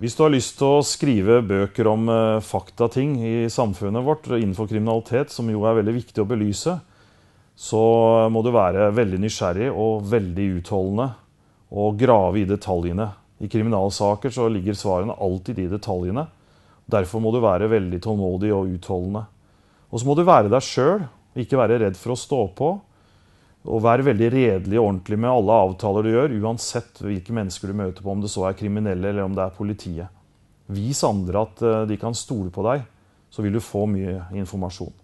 Hvis du har lyst til å skrive bøker om uh, faktating i samfunnet vårt innenfor kriminalitet, som jo er veldig viktig å belyse, så må du være veldig nysgjerrig og veldig utholdende og grave i detaljene. I kriminalsaker så ligger svarene alltid i detaljene. Derfor må du være veldig tålmodig og utholdende. Og så må du være deg sjøl, ikke være redd for å stå på. Og være veldig redelig og ordentlig med alle avtaler du gjør, uansett hvilke mennesker du møter på, om det så er kriminelle eller om det er politiet. Vis andre at eh, de kan stole på deg, så vil du få mye informasjon.